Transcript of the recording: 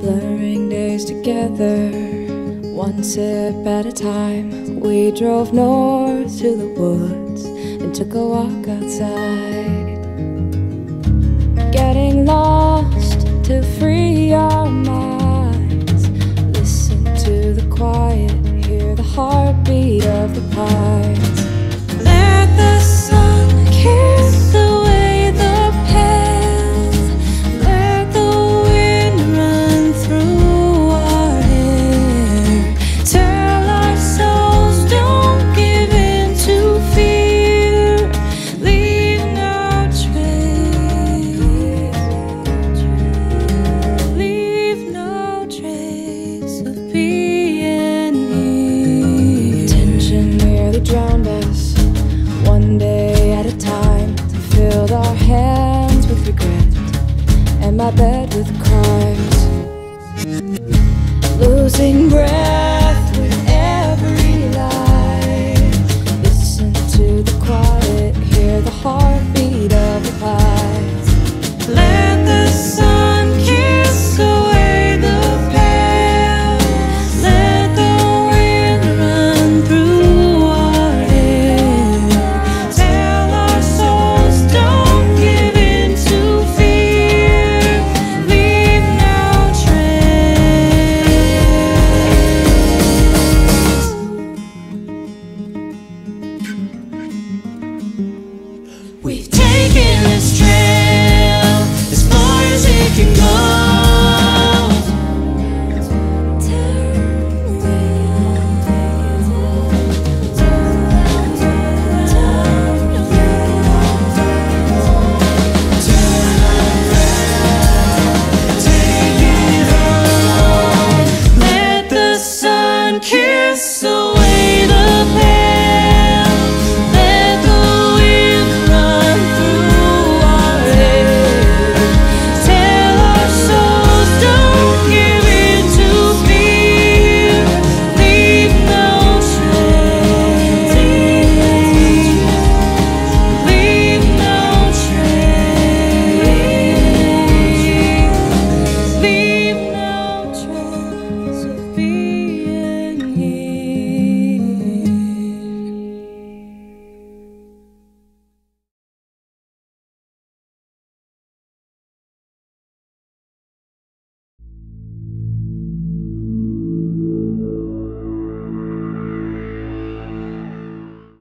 blurring days together, one sip at a time. We drove north to the woods and took a walk outside. hands with regret and my bed with cries Losing breath.